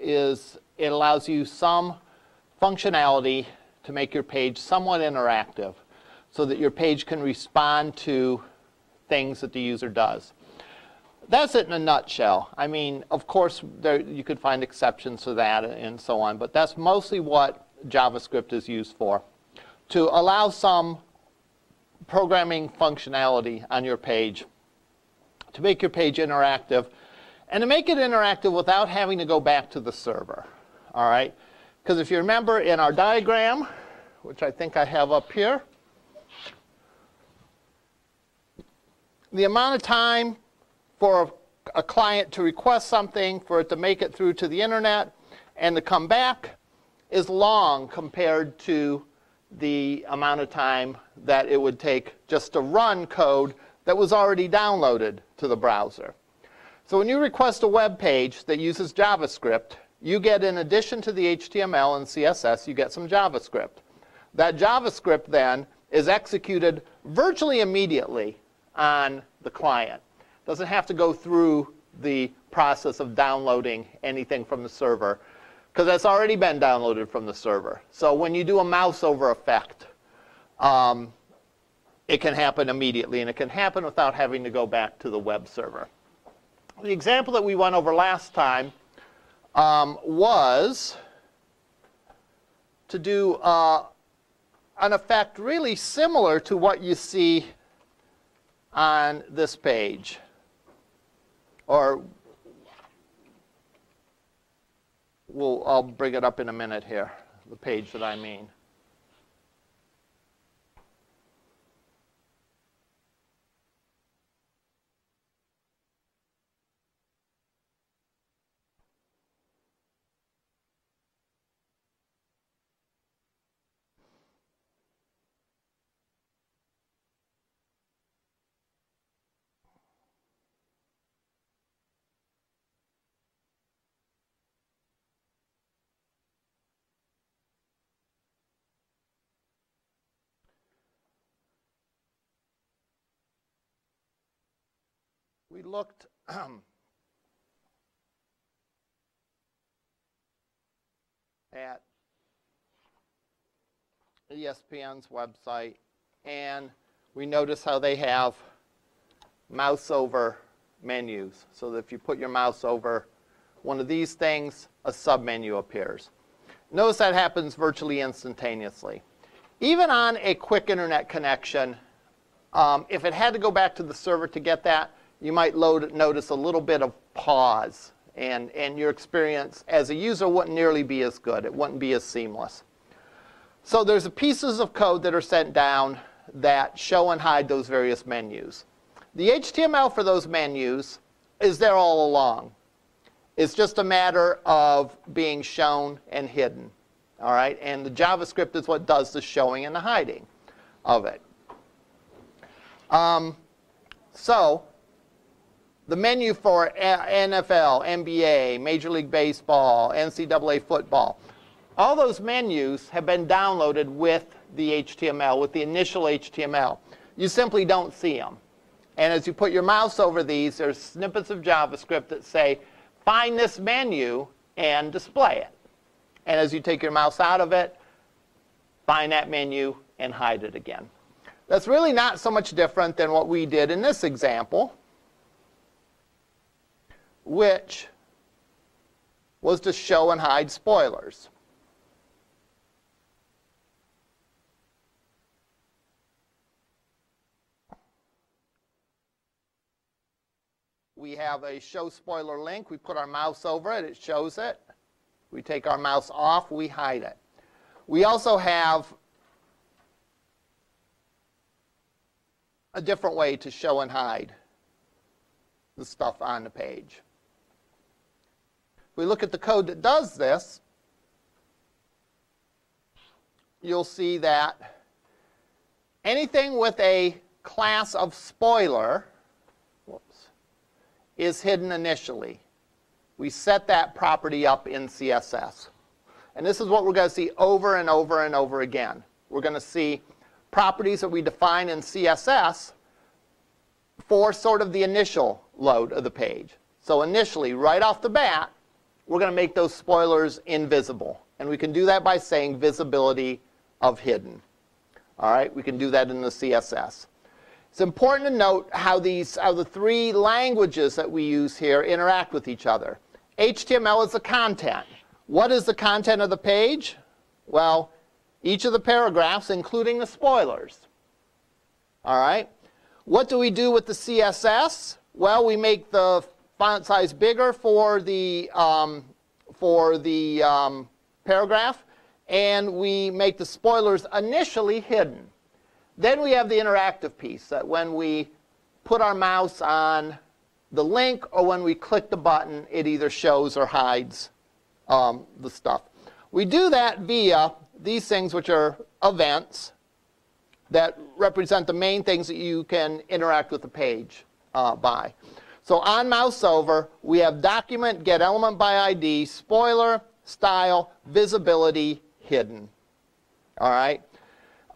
is it allows you some functionality to make your page somewhat interactive so that your page can respond to things that the user does. That's it in a nutshell. I mean, of course, there, you could find exceptions to that and so on, but that's mostly what JavaScript is used for. To allow some programming functionality on your page, to make your page interactive, and to make it interactive without having to go back to the server. All right? Because if you remember in our diagram, which I think I have up here, the amount of time for a, client to request something, for it to make it through to the internet, and to come back is long compared to the amount of time that it would take just to run code that was already downloaded to the browser. So when you request a web page that uses JavaScript, you get in addition to the HTML and CSS, you get some JavaScript. That JavaScript then is executed virtually immediately on the client. Doesn't have to go through the process of downloading anything from the server because that's already been downloaded from the server. So when you do a mouse over effect, um, it can happen immediately, and it can happen without having to go back to the web server. The example that we went over last time um, was to do uh, an effect really similar to what you see on this page, or we'll, I'll bring it up in a minute here, the page that I mean. We looked at ESPN's website, and we notice how they have mouse over menus. So that if you put your mouse over one of these things, a submenu appears. Notice that happens virtually instantaneously. Even on a quick internet connection, um, if it had to go back to the server to get that, you might load, notice a little bit of pause, and, and your experience as a user wouldn't nearly be as good. It wouldn't be as seamless. So there's pieces of code that are sent down that show and hide those various menus. The HTML for those menus is there all along. It's just a matter of being shown and hidden. All right, and the JavaScript is what does the showing and the hiding of it. Um, so the menu for NFL, NBA, Major League Baseball, NCAA football, all those menus have been downloaded with the HTML, with the initial HTML. You simply don't see them. And as you put your mouse over these, there's snippets of JavaScript that say, find this menu and display it. And as you take your mouse out of it, find that menu and hide it again. That's really not so much different than what we did in this example which was to show and hide spoilers. We have a show spoiler link. We put our mouse over it. It shows it. We take our mouse off. We hide it. We also have a different way to show and hide the stuff on the page we look at the code that does this, you'll see that anything with a class of spoiler whoops, is hidden initially. We set that property up in CSS. And this is what we're going to see over and over and over again. We're going to see properties that we define in CSS for sort of the initial load of the page. So initially, right off the bat, we're going to make those spoilers invisible. And we can do that by saying visibility of hidden. All right, we can do that in the CSS. It's important to note how these how the three languages that we use here interact with each other. HTML is the content. What is the content of the page? Well, each of the paragraphs, including the spoilers. All right. What do we do with the CSS? Well, we make the font size bigger for the um, for the um, paragraph, and we make the spoilers initially hidden. Then we have the interactive piece that when we put our mouse on the link or when we click the button, it either shows or hides um, the stuff. We do that via these things, which are events that represent the main things that you can interact with the page uh, by. So on mouse over, we have document, get element by ID, spoiler, style, visibility, hidden. All right?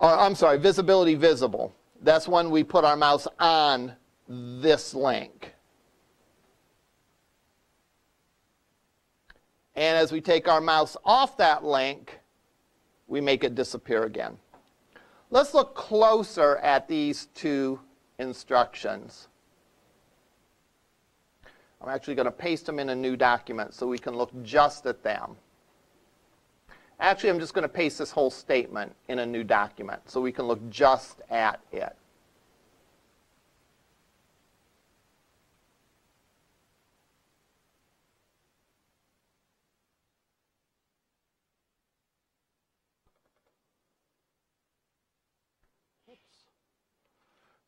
or I'm sorry, visibility visible. That's when we put our mouse on this link. And as we take our mouse off that link, we make it disappear again. Let's look closer at these two instructions. I'm actually going to paste them in a new document so we can look just at them. Actually, I'm just going to paste this whole statement in a new document so we can look just at it.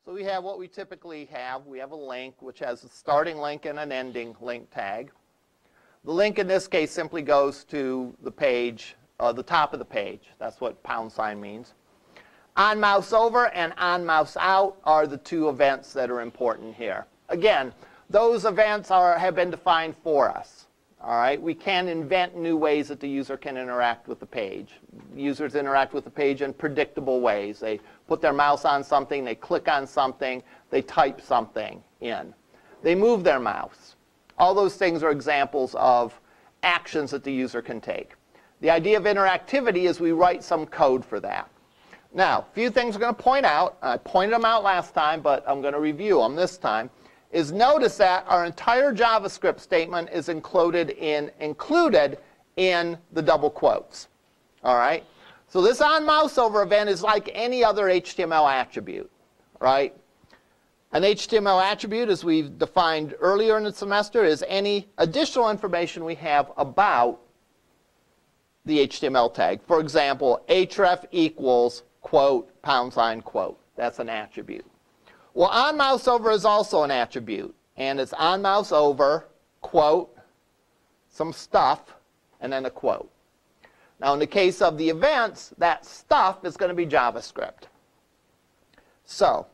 So we have what we typically have. We have a link which has a starting link and an ending link tag. The link in this case simply goes to the page uh, the top of the page. That's what pound sign means. On mouse over and on mouse out are the two events that are important here. Again, those events are, have been defined for us. All right, we can invent new ways that the user can interact with the page. Users interact with the page in predictable ways. They put their mouse on something, they click on something, they type something in. They move their mouse. All those things are examples of actions that the user can take. The idea of interactivity is we write some code for that. Now, a few things I'm going to point out. I pointed them out last time, but I'm going to review them this time. Is notice that our entire JavaScript statement is included in included in the double quotes. All right. So this on mouse over event is like any other HTML attribute, right? An HTML attribute, as we've defined earlier in the semester, is any additional information we have about the HTML tag. For example, href equals quote pound sign quote. That's an attribute. Well, on mouse over is also an attribute. And it's on mouse over, quote, some stuff, and then a quote. Now, in the case of the events, that stuff is going to be JavaScript. So,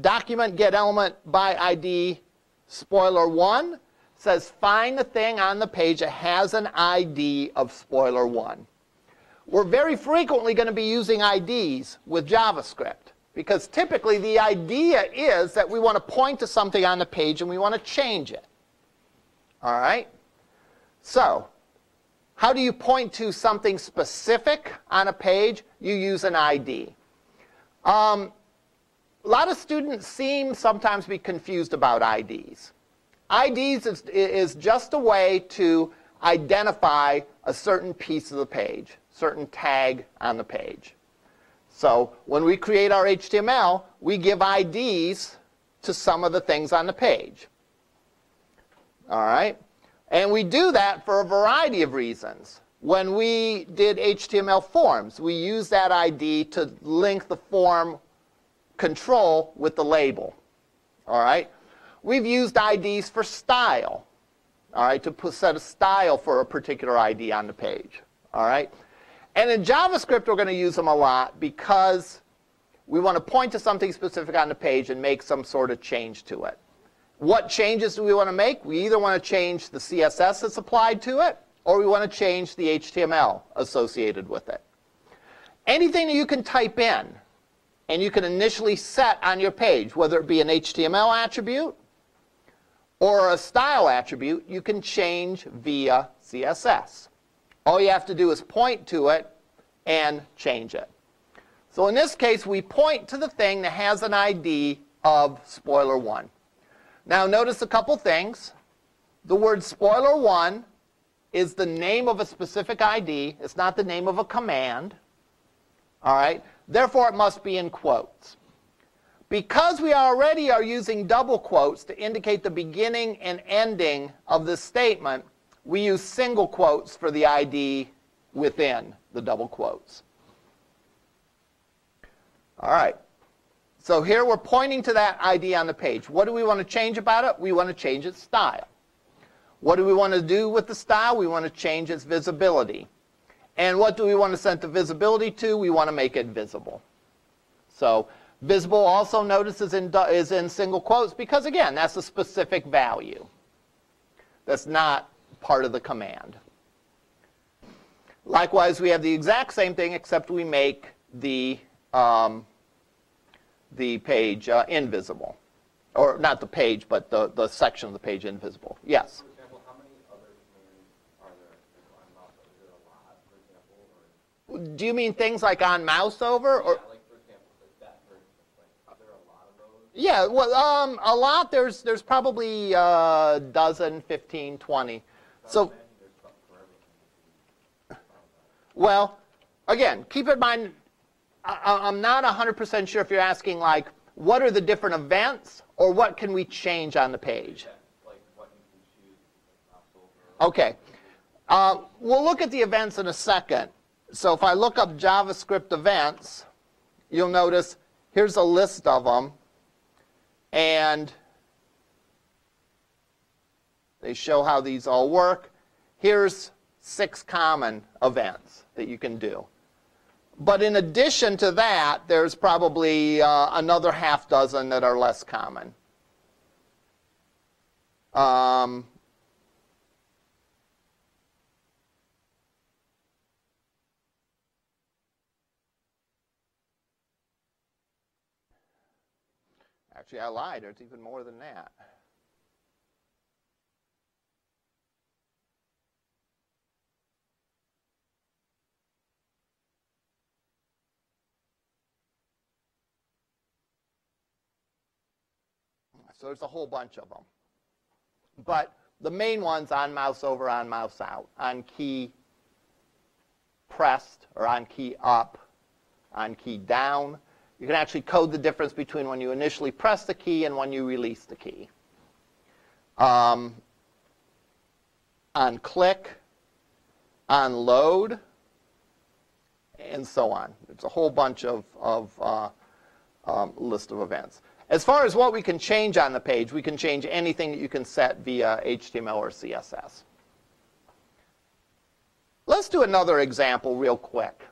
document get element by ID spoiler 1 says find the thing on the page that has an ID of spoiler 1. We're very frequently going to be using IDs with JavaScript because typically the idea is that we want to point to something on the page and we want to change it. All right? So, how do you point to something specific on a page? You use an ID. Um, a lot of students seem sometimes to be confused about IDs. IDs is, is just a way to identify a certain piece of the page, certain tag on the page. So when we create our HTML, we give IDs to some of the things on the page. All right? And we do that for a variety of reasons. When we did HTML forms, we use that ID to link the form control with the label. All right? We've used IDs for style, all right, to put, set a style for a particular ID on the page, all right? And in JavaScript, we're going to use them a lot because we want to point to something specific on the page and make some sort of change to it. What changes do we want to make? We either want to change the CSS that's applied to it, or we want to change the HTML associated with it. Anything that you can type in and you can initially set on your page, whether it be an HTML attribute, or a style attribute, you can change via CSS. All you have to do is point to it and change it. So in this case, we point to the thing that has an ID of spoiler 1. Now notice a couple things. The word spoiler 1 is the name of a specific ID. It's not the name of a command. All right? Therefore, it must be in quotes. Because we already are using double quotes to indicate the beginning and ending of this statement, we use single quotes for the ID within the double quotes. All right. So here we're pointing to that ID on the page. What do we want to change about it? We want to change its style. What do we want to do with the style? We want to change its visibility. And what do we want to set the visibility to? We want to make it visible. So visible also notice is in, is in single quotes because, again, that's a specific value. That's not part of the command. Likewise, we have the exact same thing except we make the, um, the page uh, invisible. Or not the page, but the, the section of the page invisible. Yes? Do you mean things like on mouse over? Or? Yeah, well, um, a lot. There's there's probably a uh, dozen, 15, 20. So, well, again, keep in mind, I, am not 100% sure if you're asking like, what are the different events, or what can we change on the page? Okay. Uh, we'll look at the events in a second. So if I look up JavaScript events, you'll notice here's a list of them. And they show how these all work. Here's six common events that you can do. But in addition to that, there's probably uh, another half dozen that are less common. Um, Actually, I lied. There's even more than that. So there's a whole bunch of them. But the main ones on mouse over, on mouse out, on key pressed or on key up, on key down, you can actually code the difference between when you initially press the key and when you release the key. Um, on click, on load, and so on. It's a whole bunch of, of uh, um, list of events. As far as what we can change on the page, we can change anything that you can set via HTML or CSS. Let's do another example real quick.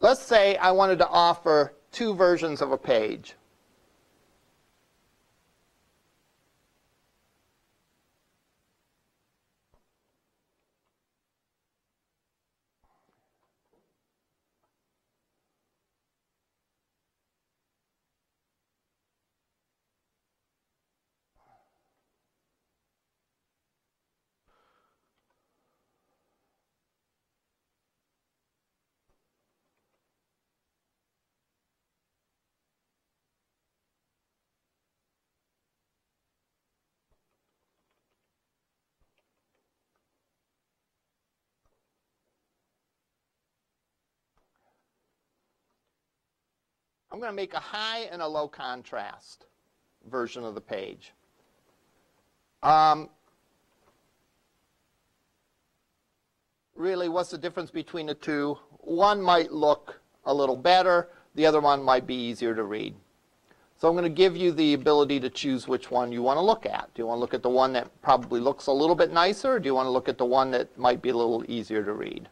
Let's say I wanted to offer two versions of a page. I'm going to make a high and a low contrast version of the page. Um, really, what's the difference between the two? One might look a little better. The other one might be easier to read. So I'm going to give you the ability to choose which one you want to look at. Do you want to look at the one that probably looks a little bit nicer, or do you want to look at the one that might be a little easier to read?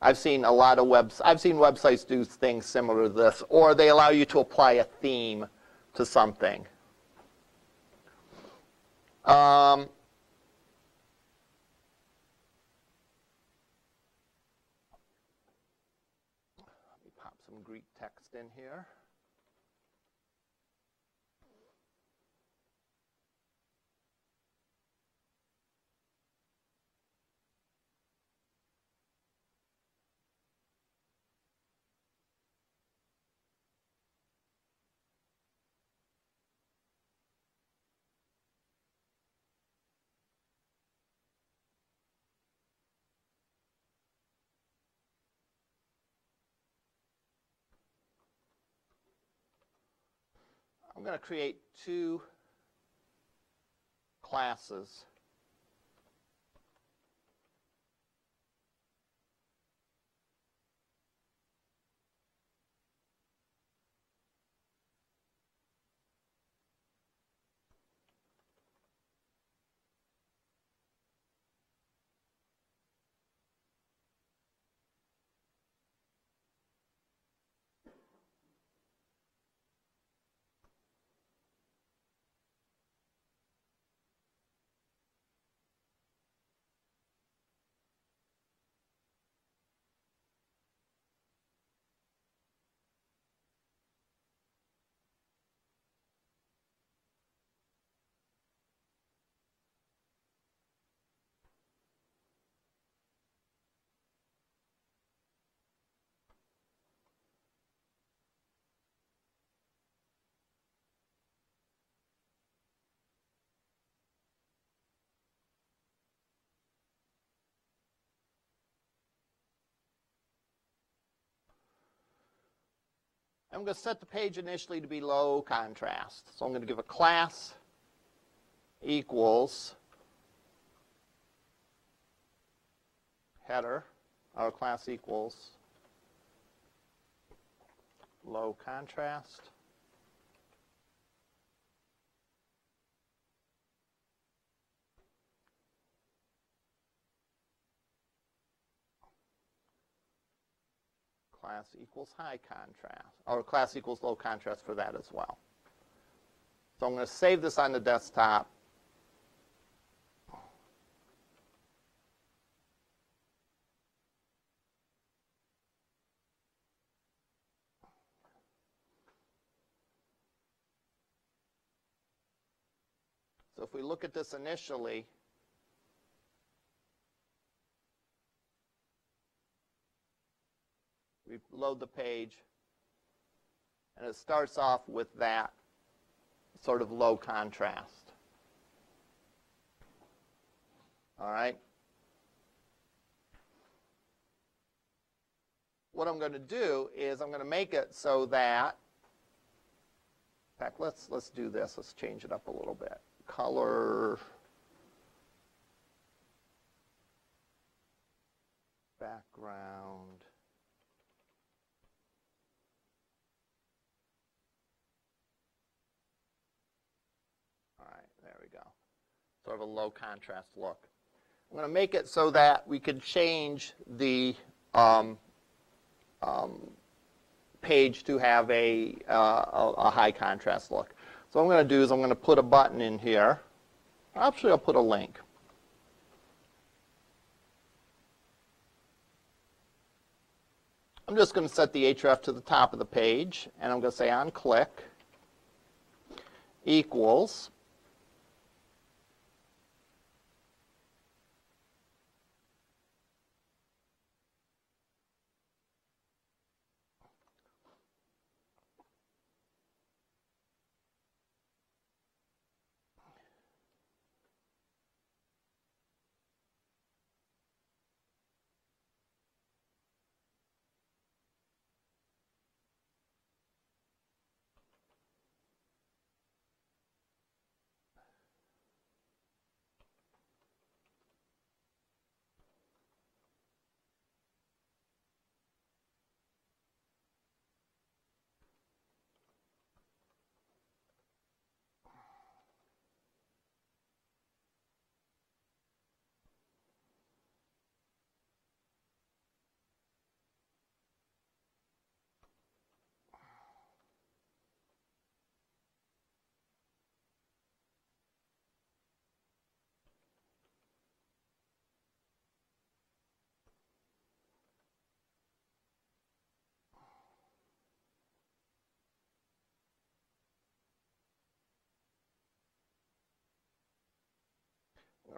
I've seen a lot of webs. I've seen websites do things similar to this, or they allow you to apply a theme to something. Um, let me pop some Greek text in here. I'm going to create two classes. I'm going to set the page initially to be low contrast. So I'm going to give a class equals header, our class equals low contrast. Class equals high contrast, or class equals low contrast for that as well. So I'm going to save this on the desktop. So if we look at this initially, we load the page, and it starts off with that sort of low contrast. All right? What I'm going to do is I'm going to make it so that, in fact, let's, let's do this. Let's change it up a little bit. Color, background. There we go. Sort of a low contrast look. I'm going to make it so that we can change the um, um, page to have a, uh, a, a, high contrast look. So what I'm going to do is I'm going to put a button in here. Actually, I'll put a link. I'm just going to set the href to the top of the page, and I'm going to say on click equals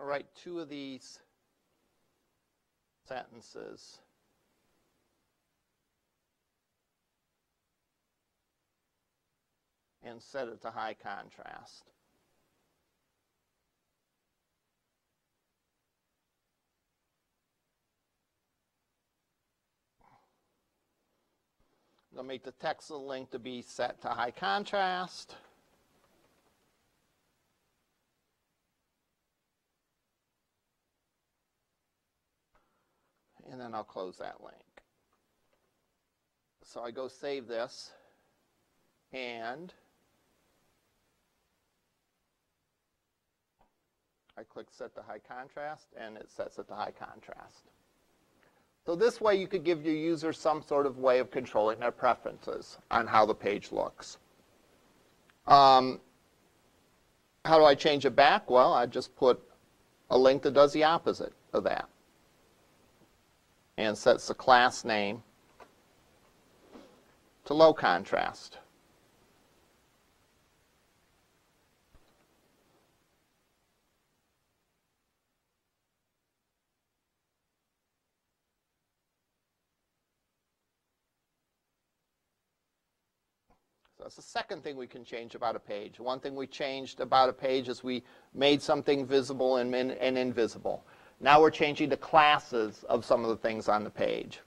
going to write two of these sentences. and set it to high contrast. To make the text of the link to be set to high contrast. And then I'll close that link. So I go save this, and I click set to high contrast, and it sets it to high contrast. So this way you could give your user some sort of way of controlling their preferences on how the page looks. Um, how do I change it back? Well, I just put a link that does the opposite of that and sets the class name to low contrast. So that's the second thing we can change about a page. One thing we changed about a page is we made something visible and, and invisible. Now we're changing the classes of some of the things on the page.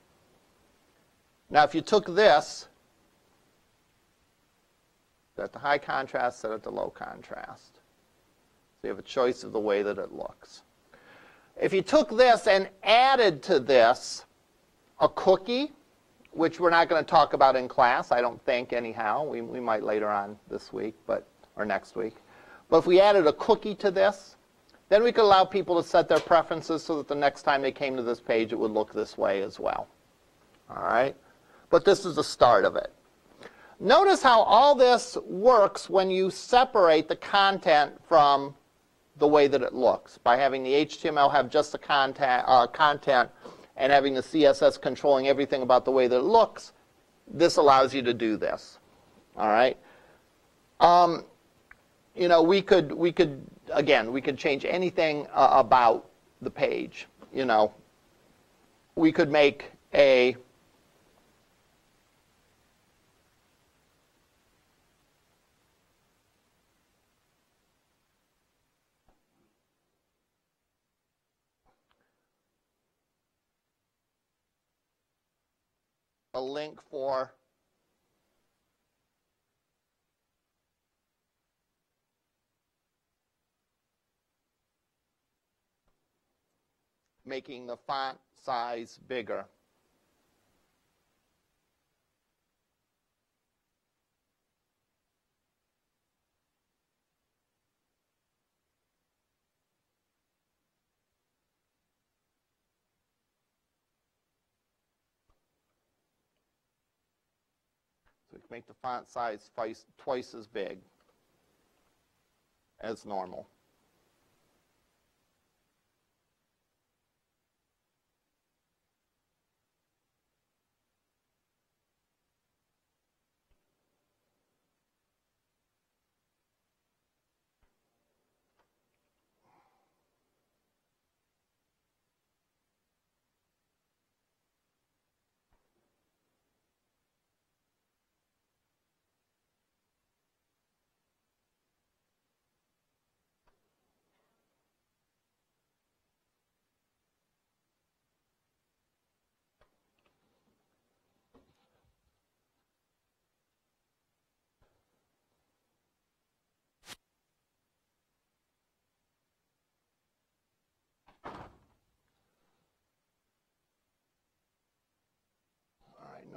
Now if you took this, set the high contrast, set it to low contrast. So you have a choice of the way that it looks. If you took this and added to this a cookie, which we're not going to talk about in class, I don't think, anyhow. We, we might later on this week, but or next week. But if we added a cookie to this, then we could allow people to set their preferences so that the next time they came to this page, it would look this way as well. All right? But this is the start of it. Notice how all this works when you separate the content from the way that it looks by having the HTML have just the content, uh, content and having the CSS controlling everything about the way that it looks, this allows you to do this. All right. Um, you know, we could we could again we could change anything uh, about the page. You know, we could make a a link for making the font size bigger. So we can make the font size twice, twice as big as normal.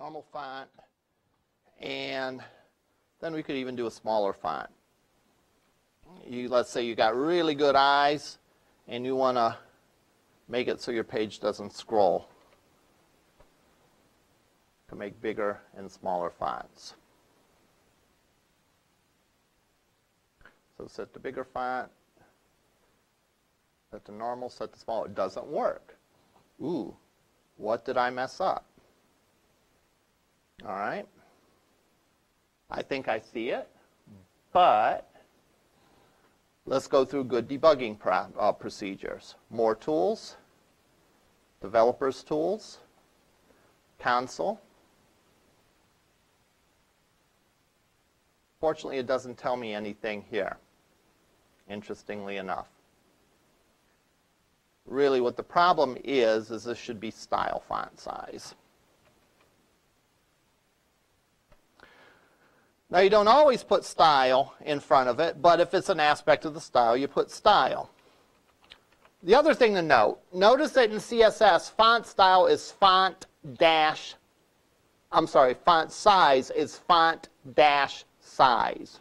Normal font, and then we could even do a smaller font. You, let's say you got really good eyes, and you want to make it so your page doesn't scroll. To make bigger and smaller fonts. So set the bigger font, set the normal, set the small. It doesn't work. Ooh, what did I mess up? All right. I think I see it, but let's go through good debugging uh, procedures. More tools, developers tools, console. Fortunately, it doesn't tell me anything here, interestingly enough. Really, what the problem is, is this should be style font size. Now you don't always put style in front of it, but if it's an aspect of the style, you put style. The other thing to note, notice that in CSS, font style is font dash, I'm sorry, font size is font dash size.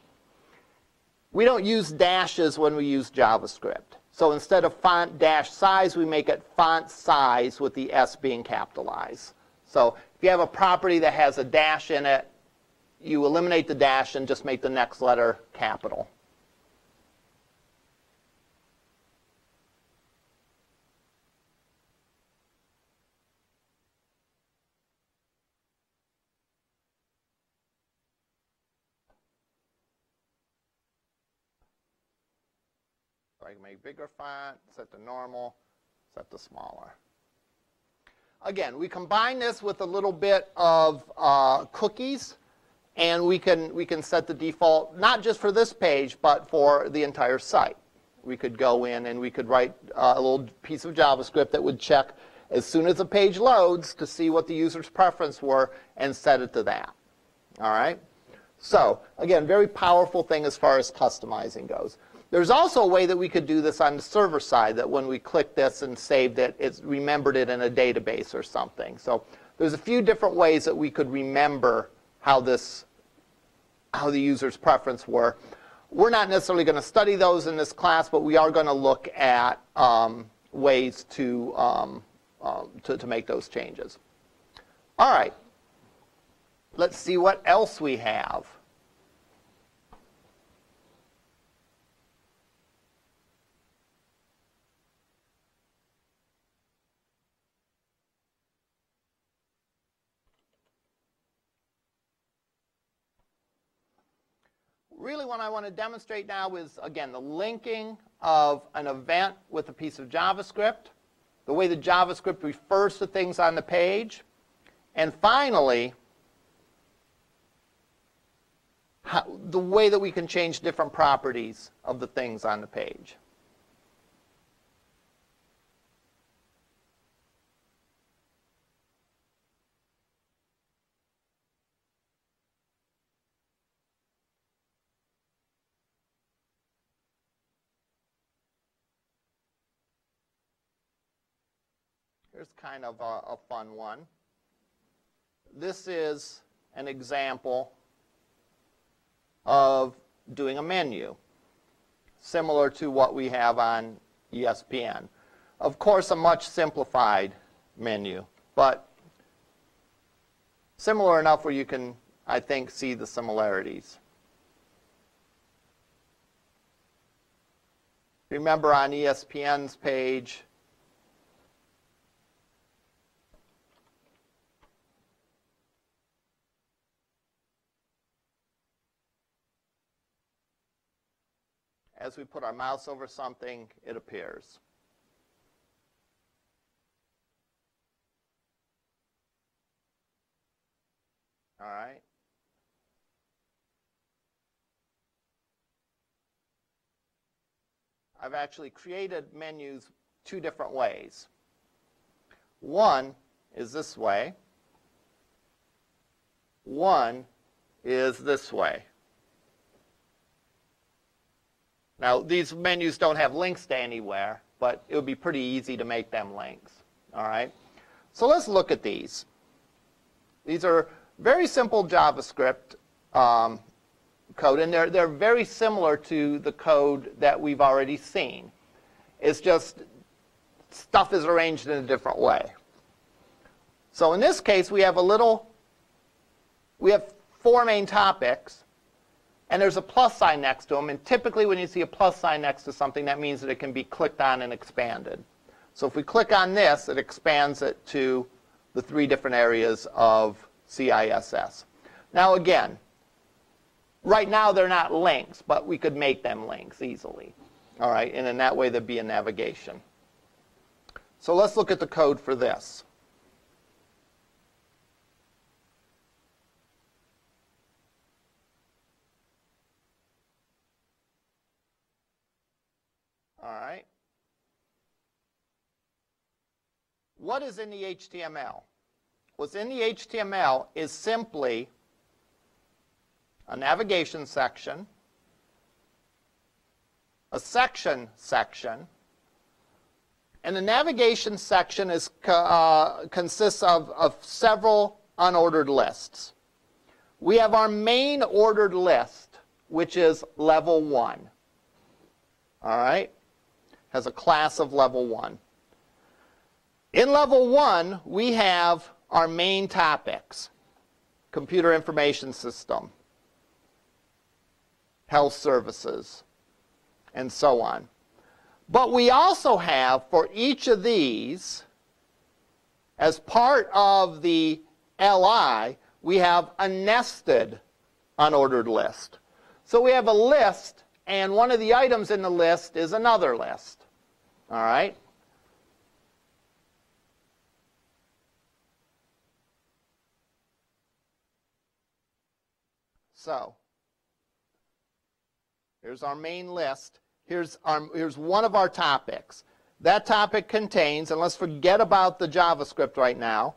We don't use dashes when we use JavaScript. So instead of font dash size, we make it font size with the S being capitalized. So if you have a property that has a dash in it, you eliminate the dash and just make the next letter capital. I can make bigger font, set to normal, set to smaller. Again, we combine this with a little bit of uh, cookies, and we can, we can set the default, not just for this page, but for the entire site. We could go in and we could write uh, a little piece of JavaScript that would check as soon as a page loads to see what the user's preference were and set it to that. All right? So, again, very powerful thing as far as customizing goes. There's also a way that we could do this on the server side that when we click this and saved it, it's remembered it in a database or something. So there's a few different ways that we could remember how this, how the user's preference were. We're not necessarily going to study those in this class, but we are going to look at um, ways to, um, um, to, to make those changes. All right. Let's see what else we have. Really what I want to demonstrate now is, again, the linking of an event with a piece of JavaScript, the way the JavaScript refers to things on the page, and finally, how, the way that we can change different properties of the things on the page. Here's kind of a, a fun one. This is an example of doing a menu, similar to what we have on ESPN. Of course, a much simplified menu, but similar enough where you can, I think, see the similarities. Remember on ESPN's page, as we put our mouse over something, it appears. All right. I've actually created menus two different ways. One is this way. One is this way. Now, these menus don't have links to anywhere, but it would be pretty easy to make them links. All right? So let's look at these. These are very simple JavaScript um, code, and they're, they're very similar to the code that we've already seen. It's just stuff is arranged in a different way. So in this case, we have a little, we have four main topics, and there's a plus sign next to them. And typically when you see a plus sign next to something, that means that it can be clicked on and expanded. So if we click on this, it expands it to the three different areas of CISS. Now again, right now they're not links, but we could make them links easily. All right, and in that way there'd be a navigation. So let's look at the code for this. All right. What is in the HTML? What's in the HTML is simply a navigation section, a section section, And the navigation section is, uh, consists of, of several unordered lists. We have our main ordered list, which is level 1. All right? Has a class of level 1. In level 1, we have our main topics. Computer information system, health services, and so on. But we also have, for each of these, as part of the LI, we have a nested unordered list. So we have a list, and one of the items in the list is another list. All right? So, here's our main list. Here's, our, here's one of our topics. That topic contains, and let's forget about the JavaScript right now,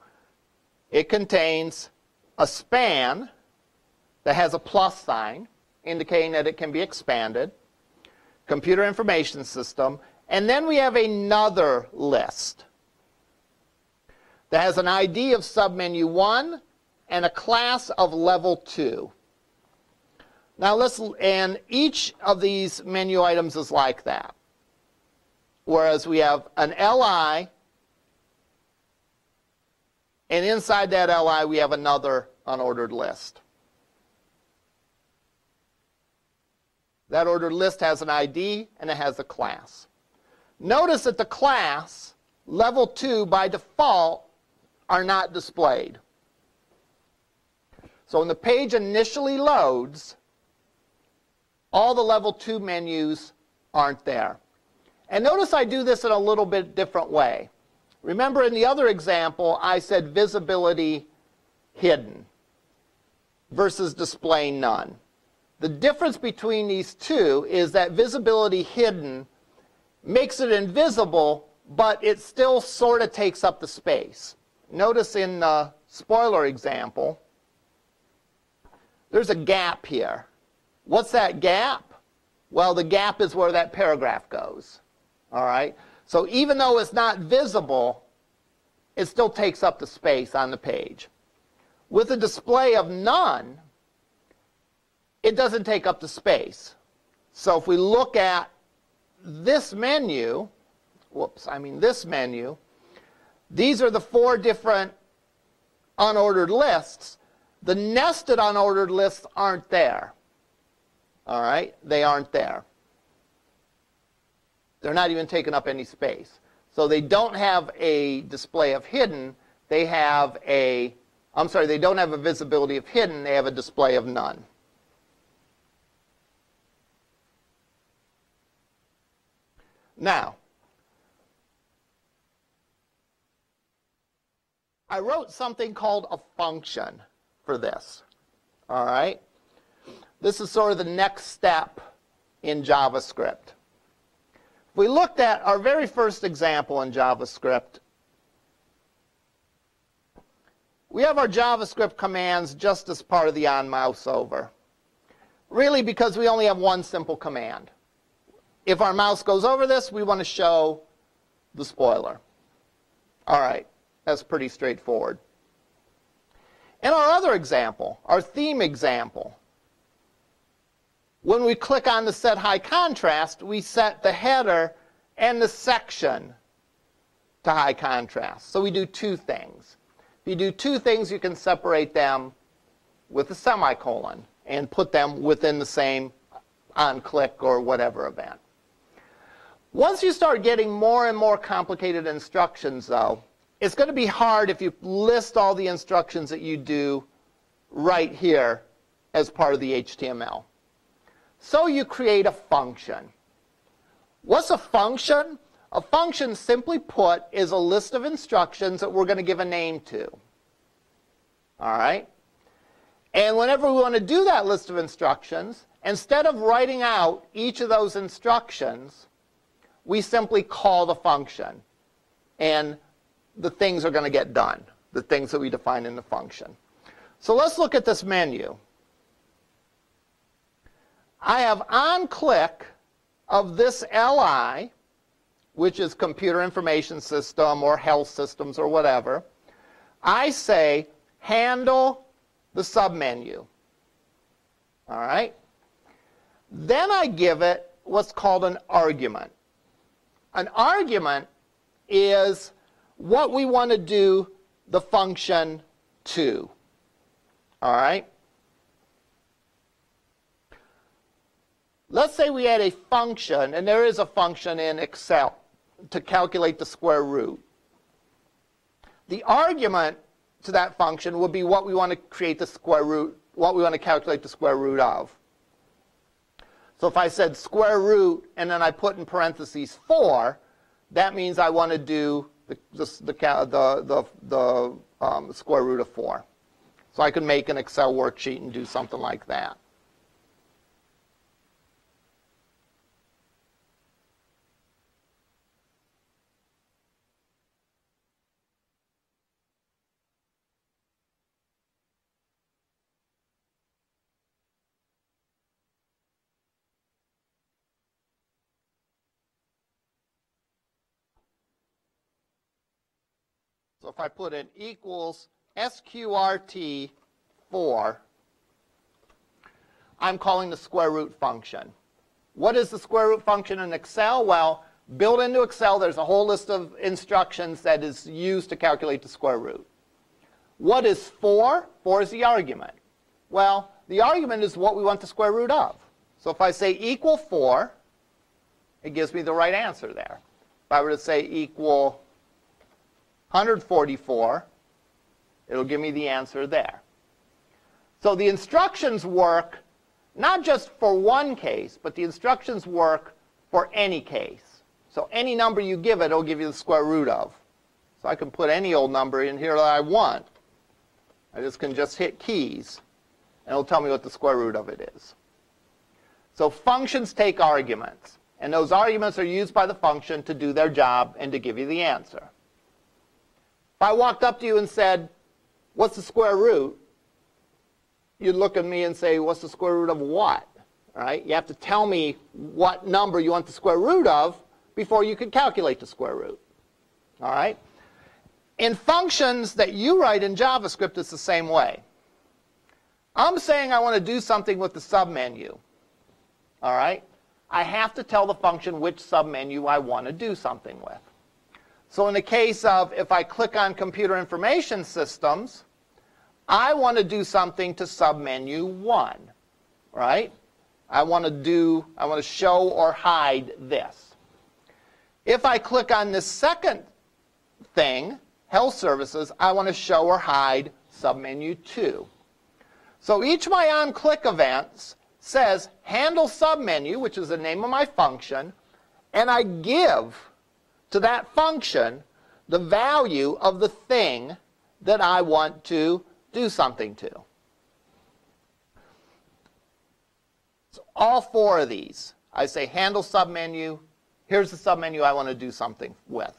it contains a span that has a plus sign, indicating that it can be expanded, computer information system, and then we have another list that has an ID of submenu 1 and a class of level 2. Now let's, and each of these menu items is like that. Whereas we have an LI, and inside that LI we have another unordered list. That ordered list has an ID and it has a class. Notice that the class, level 2, by default, are not displayed. So when the page initially loads, all the level 2 menus aren't there. And notice I do this in a little bit different way. Remember in the other example, I said visibility hidden versus display none. The difference between these two is that visibility hidden makes it invisible, but it still sort of takes up the space. Notice in the spoiler example, there's a gap here. What's that gap? Well, the gap is where that paragraph goes. All right? So even though it's not visible, it still takes up the space on the page. With a display of none, it doesn't take up the space. So if we look at this menu, whoops, I mean this menu, these are the four different unordered lists. The nested unordered lists aren't there. All right? They aren't there. They're not even taking up any space. So they don't have a display of hidden. They have a, I'm sorry, they don't have a visibility of hidden. They have a display of none. Now, I wrote something called a function for this. All right? This is sort of the next step in JavaScript. If we looked at our very first example in JavaScript, we have our JavaScript commands just as part of the on mouse over. Really because we only have one simple command. If our mouse goes over this, we want to show the spoiler. All right, that's pretty straightforward. In our other example, our theme example, when we click on the set high contrast, we set the header and the section to high contrast. So we do two things. If you do two things, you can separate them with a semicolon and put them within the same on click or whatever event. Once you start getting more and more complicated instructions, though, it's going to be hard if you list all the instructions that you do right here as part of the HTML. So you create a function. What's a function? A function, simply put, is a list of instructions that we're going to give a name to. All right? And whenever we want to do that list of instructions, instead of writing out each of those instructions, we simply call the function. And the things are going to get done, the things that we define in the function. So let's look at this menu. I have on click of this li, which is computer information system or health systems or whatever, I say handle the submenu. All right? Then I give it what's called an argument. An argument is what we want to do the function to. All right? Let's say we had a function, and there is a function in Excel to calculate the square root. The argument to that function would be what we want to create the square root, what we want to calculate the square root of. So if I said square root and then I put in parentheses 4, that means I want to do the, the, the, the, the um, square root of 4. So I can make an Excel worksheet and do something like that. So if I put in equals sqrt 4, I'm calling the square root function. What is the square root function in Excel? Well, built into Excel, there's a whole list of instructions that is used to calculate the square root. What is 4? 4 is the argument. Well, the argument is what we want the square root of. So if I say equal 4, it gives me the right answer there. If I were to say equal 144, it'll give me the answer there. So the instructions work not just for one case, but the instructions work for any case. So any number you give it, it'll give you the square root of. So I can put any old number in here that I want. I just can just hit keys, and it'll tell me what the square root of it is. So functions take arguments, and those arguments are used by the function to do their job and to give you the answer. If I walked up to you and said, what's the square root? You'd look at me and say, what's the square root of what? All right? You have to tell me what number you want the square root of before you can calculate the square root. All right? In functions that you write in JavaScript, it's the same way. I'm saying I want to do something with the submenu. All right? I have to tell the function which submenu I want to do something with. So in the case of if I click on computer information systems, I want to do something to submenu 1, right? I want to do, I want to show or hide this. If I click on this second thing, health services, I want to show or hide submenu 2. So each of my on-click events says handle submenu, which is the name of my function, and I give to that function the value of the thing that I want to do something to. So all four of these, I say handle submenu, here's the submenu I want to do something with.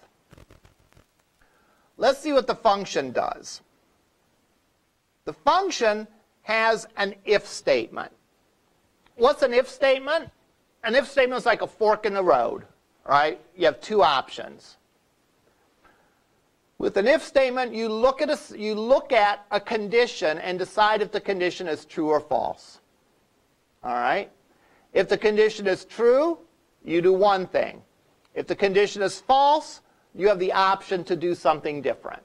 Let's see what the function does. The function has an if statement. What's an if statement? An if statement is like a fork in the road right? You have two options. With an if statement, you look, at a, you look at a condition and decide if the condition is true or false. All right? If the condition is true, you do one thing. If the condition is false, you have the option to do something different.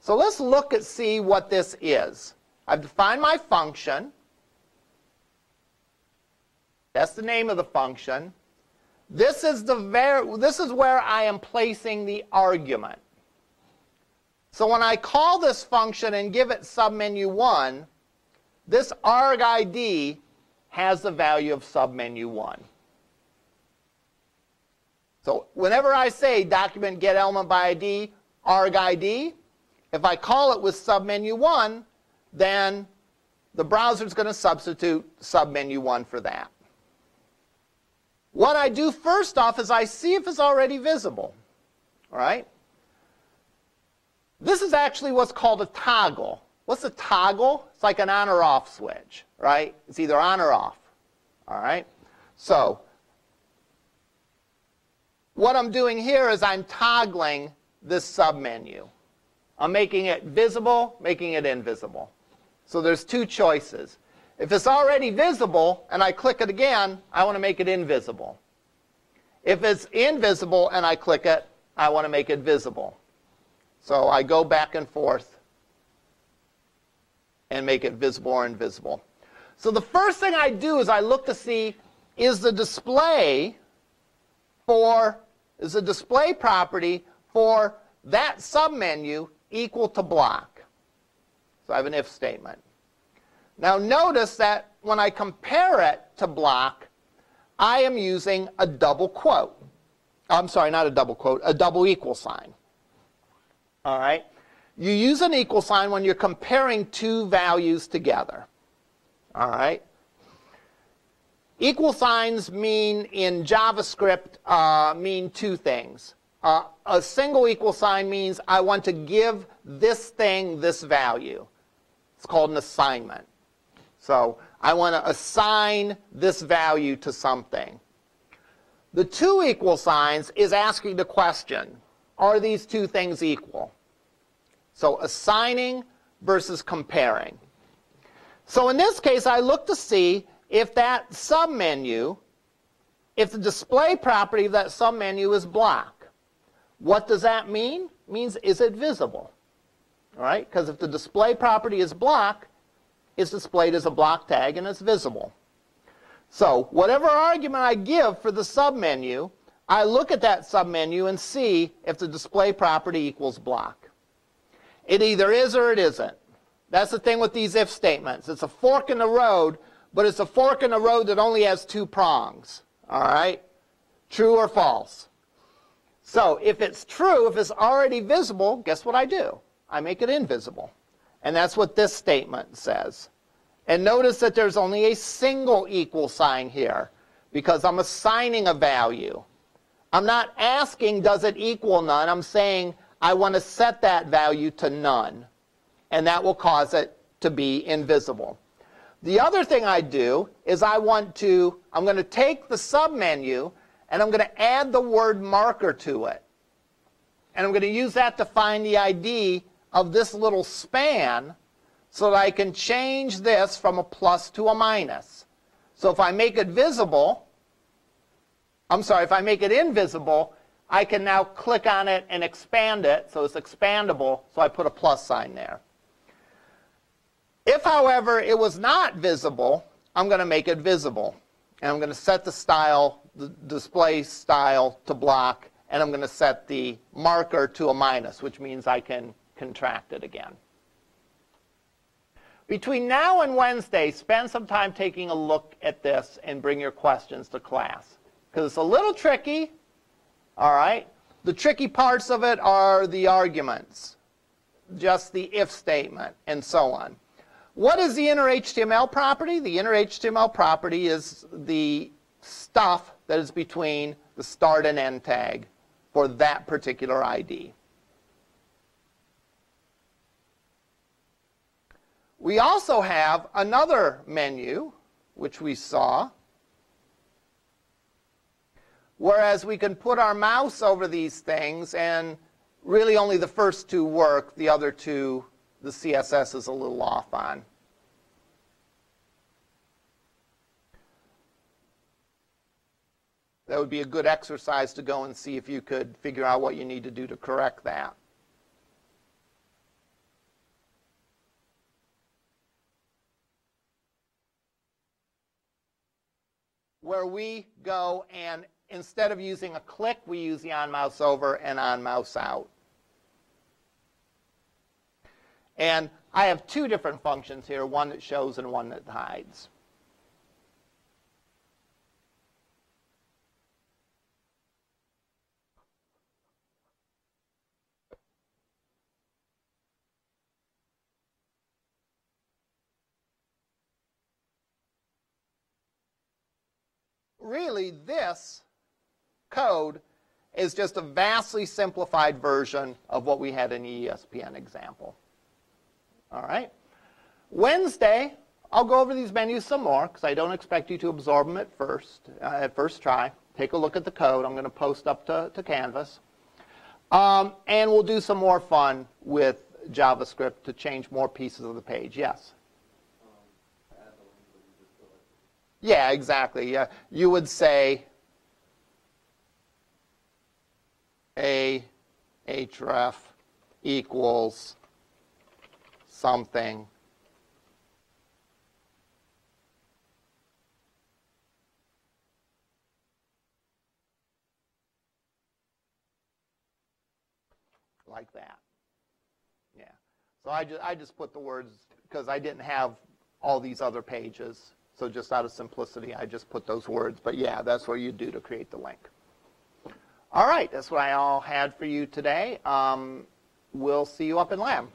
So let's look at see what this is. I've defined my function. That's the name of the function. This is, the ver this is where I am placing the argument. So when I call this function and give it submenu 1, this arg ID has the value of submenu 1. So whenever I say document get element by ID, argid, if I call it with submenu 1, then the browser is going to substitute submenu 1 for that. What I do first off is I see if it's already visible. All right? This is actually what's called a toggle. What's a toggle? It's like an on or off switch, right? It's either on or off. All right? So, what I'm doing here is I'm toggling this submenu. I'm making it visible, making it invisible. So there's two choices. If it's already visible and I click it again, I want to make it invisible. If it's invisible and I click it, I want to make it visible. So I go back and forth and make it visible or invisible. So the first thing I do is I look to see is the display for is the display property for that submenu equal to block. So I have an if statement. Now notice that when I compare it to block, I am using a double quote. I'm sorry, not a double quote, a double equal sign. All right? You use an equal sign when you're comparing two values together. All right? Equal signs mean in JavaScript uh, mean two things. Uh, a single equal sign means I want to give this thing this value. It's called an assignment. So I want to assign this value to something. The two equal signs is asking the question, are these two things equal? So assigning versus comparing. So in this case, I look to see if that submenu, if the display property of that submenu is block. What does that mean? It means is it visible? All right, because if the display property is block, is displayed as a block tag and it's visible. So whatever argument I give for the submenu, I look at that submenu and see if the display property equals block. It either is or it isn't. That's the thing with these if statements. It's a fork in the road, but it's a fork in the road that only has two prongs. All right? True or false. So if it's true, if it's already visible, guess what I do? I make it invisible. And that's what this statement says. And notice that there's only a single equal sign here because I'm assigning a value. I'm not asking does it equal none. I'm saying I want to set that value to none. And that will cause it to be invisible. The other thing I do is I want to, I'm going to take the submenu and I'm going to add the word marker to it. And I'm going to use that to find the ID of this little span so that I can change this from a plus to a minus. So if I make it visible, I'm sorry, if I make it invisible, I can now click on it and expand it so it's expandable, so I put a plus sign there. If, however, it was not visible, I'm going to make it visible. And I'm going to set the style, the display style to block, and I'm going to set the marker to a minus, which means I can contract it again. Between now and Wednesday, spend some time taking a look at this and bring your questions to class. Because it's a little tricky, all right? The tricky parts of it are the arguments, just the if statement, and so on. What is the inner HTML property? The inner HTML property is the stuff that is between the start and end tag for that particular ID. We also have another menu, which we saw, whereas we can put our mouse over these things and really only the first two work, the other two the CSS is a little off on. That would be a good exercise to go and see if you could figure out what you need to do to correct that. Where we go and instead of using a click, we use the on mouse over and on mouse out. And I have two different functions here, one that shows and one that hides. Really, this code is just a vastly simplified version of what we had in the ESPN example. All right. Wednesday, I'll go over these menus some more because I don't expect you to absorb them at first, uh, at first try. take a look at the code. I'm going to post up to, to Canvas. Um, and we'll do some more fun with JavaScript to change more pieces of the page. Yes? Yeah, exactly. Yeah, you would say a href equals something like that. Yeah. So I just, I just put the words because I didn't have all these other pages. So just out of simplicity, I just put those words. But yeah, that's what you do to create the link. All right, that's what I all had for you today. Um, we'll see you up in lab.